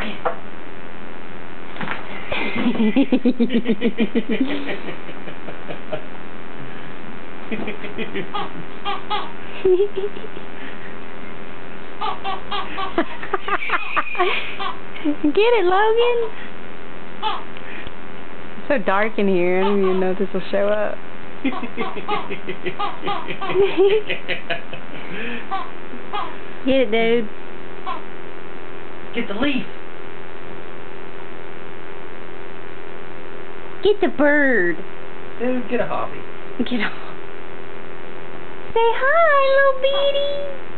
Logan. Get it, Logan. It's so dark in here. I don't even know if this will show up. Get it, dude. Get the leaf. Get the bird. Dude, get a hobby. Get off. Say hi, little beady.